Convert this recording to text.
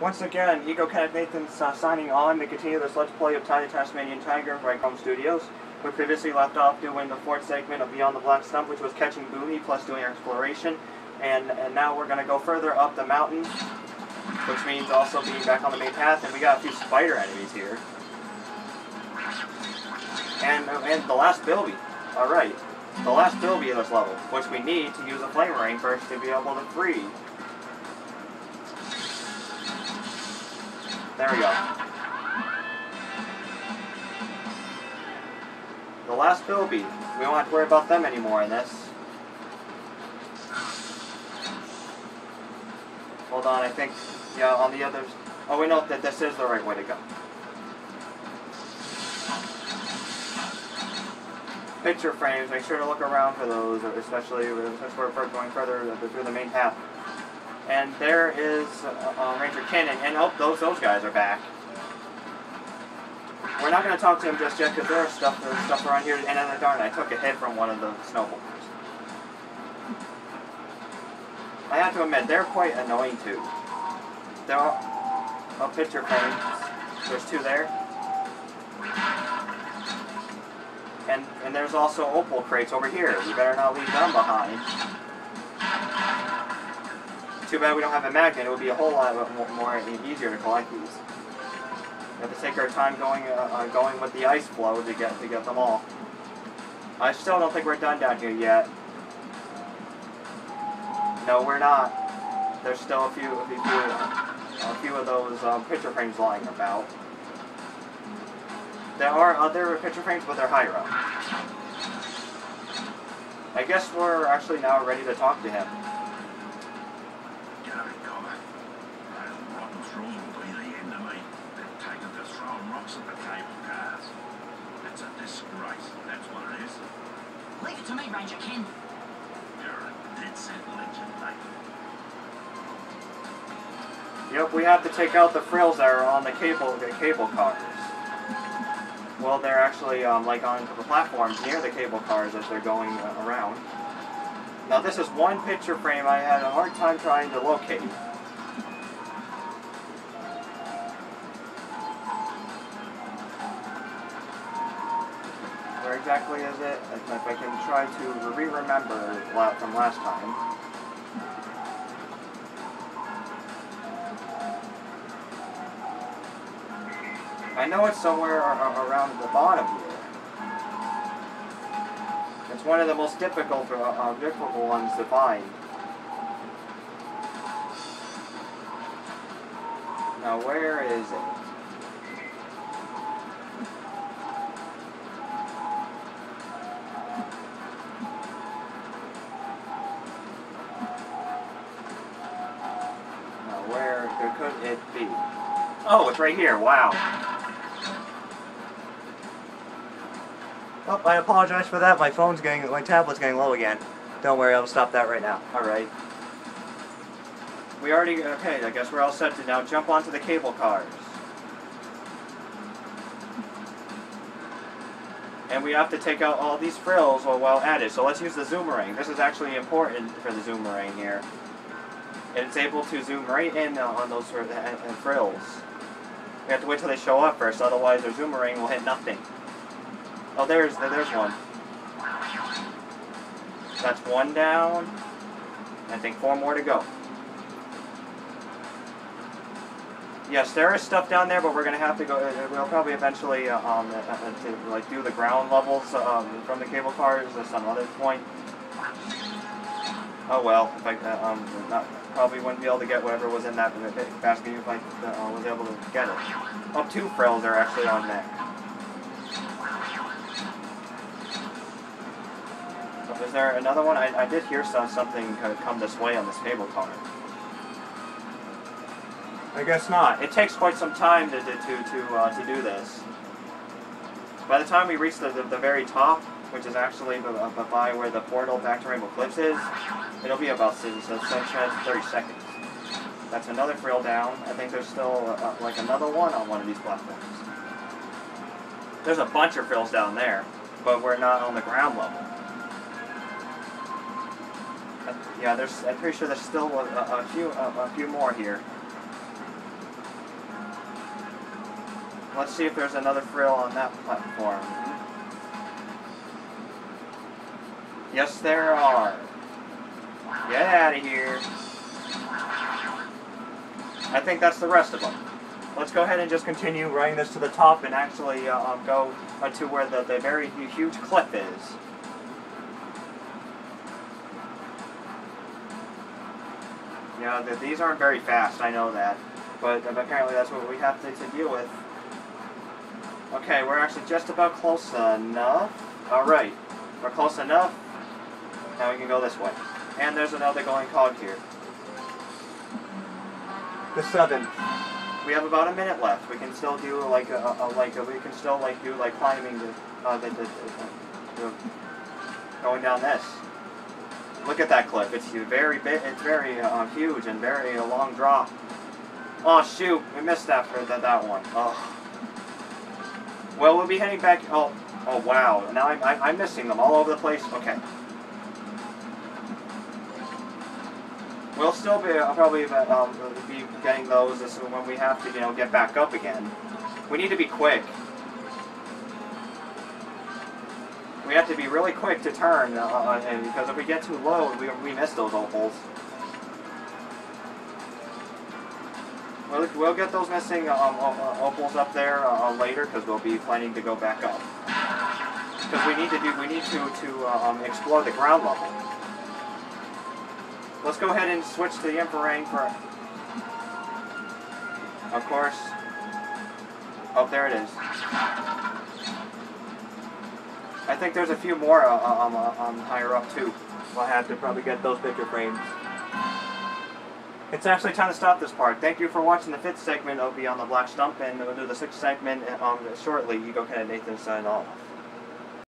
Once again, Ego Cat Nathan's uh, signing on to continue this Let's Play of Ty the Tasmanian Tiger from Krome Studios. We previously left off doing the fourth segment of Beyond the Black Stump, which was catching Boonie plus doing exploration. And, and now we're going to go further up the mountain, which means also being back on the main path. And we got a few spider enemies here. And, and the last Bilby. Alright. The last Bilby of this level, which we need to use a Flamerang first to be able to free. There we go. The last Bilby. We don't have to worry about them anymore in this. Hold on, I think, yeah, on the others. Oh, we know that this is the right way to go. Picture frames, make sure to look around for those, especially since we're going further through the main path. And there is uh, uh, Ranger Cannon, and oh, those those guys are back. We're not going to talk to him just yet because there are stuff there's stuff around here. And then darn, I took a hit from one of the snowballs. I have to admit, they're quite annoying too. There are oh, picture frames. There's two there. And and there's also opal crates over here. We better not leave them behind. Too bad we don't have a magnet. It would be a whole lot more easier to collect these. We have to take our time going uh, uh, going with the ice flow to get to get them all. I still don't think we're done down here yet. No, we're not. There's still a few, a few, a few of those um, picture frames lying about. There are other picture frames, but they're higher up. I guess we're actually now ready to talk to him. To me, Ranger Ken. You're a dead set legend, mate. Yep, we have to take out the frills that are on the cable the cable cars. Well, they're actually um, like on the platforms near the cable cars as they're going uh, around. Now this is one picture frame I had a hard time trying to locate. Exactly is it? If I can try to re-remember from last time. I know it's somewhere around the bottom here. It's one of the most difficult, uh, uh, difficult ones to find. Now where is it? Could it be? Oh, it's right here. Wow. Oh, I apologize for that. My phone's getting, my tablet's getting low again. Don't worry, I'll stop that right now. Alright. We already, okay, I guess we're all set to now jump onto the cable cars. And we have to take out all these frills while at it. So let's use the zoomerang. This is actually important for the zoomerang here and it's able to zoom right in on those frills. We have to wait till they show up first, otherwise our zoomerang will hit nothing. Oh, there's there's one. That's one down. I think four more to go. Yes, there is stuff down there, but we're gonna have to go. Uh, we'll probably eventually uh, um, uh, uh, to like do the ground levels um, from the cable cars at some other point. Oh well, if I uh, um, not, probably wouldn't be able to get whatever was in that basket if I uh, was able to get it. Oh, two frills are actually on. So is there another one? I, I did hear some, something come this way on this cable car. I guess not. It takes quite some time to to to uh, to do this. By the time we reach the, the, the very top, which is actually by where the portal back to Rainbow Cliffs is, it'll be about 30 seconds. That's another frill down. I think there's still uh, like another one on one of these platforms. There's a bunch of frills down there, but we're not on the ground level. Uh, yeah, there's. I'm pretty sure there's still a, a few a, a few more here. Let's see if there's another frill on that platform. Yes, there are. Get out of here. I think that's the rest of them. Let's go ahead and just continue running this to the top and actually uh, um, go uh, to where the, the very huge cliff is. Yeah, th these aren't very fast, I know that. But uh, apparently that's what we have to, to deal with. Okay, we're actually just about close enough. Alright, we're close enough. Now we can go this way. And there's another golden cog here. The seventh. We have about a minute left. We can still do like a, a like a, we can still like do like climbing the uh, the, the, the, going down this. Look at that cliff. It's very big. It's very uh, huge and very a long drop. Oh shoot, we missed that for that that one. Oh. Well, we'll be heading back. Oh, oh wow. Now I'm, I'm, I'm missing them all over the place. Okay. We'll still be uh, probably uh, um, be getting those when we have to, you know, get back up again. We need to be quick. We have to be really quick to turn, uh, uh, because if we get too low, we, we miss those opals. We'll, we'll get those missing um, uh, opals up there uh, later because we'll be planning to go back up. Because we need to do, we need to to uh, um, explore the ground level. Let's go ahead and switch to the Emperang for. Of course. Oh, there it is. I think there's a few more uh, um, uh, um, higher up too. We'll have to probably get those picture frames. It's actually time to stop this part. Thank you for watching the fifth segment of Beyond the Black Stump, and we'll do the sixth segment um, shortly. You go ahead, Nathan, sign off.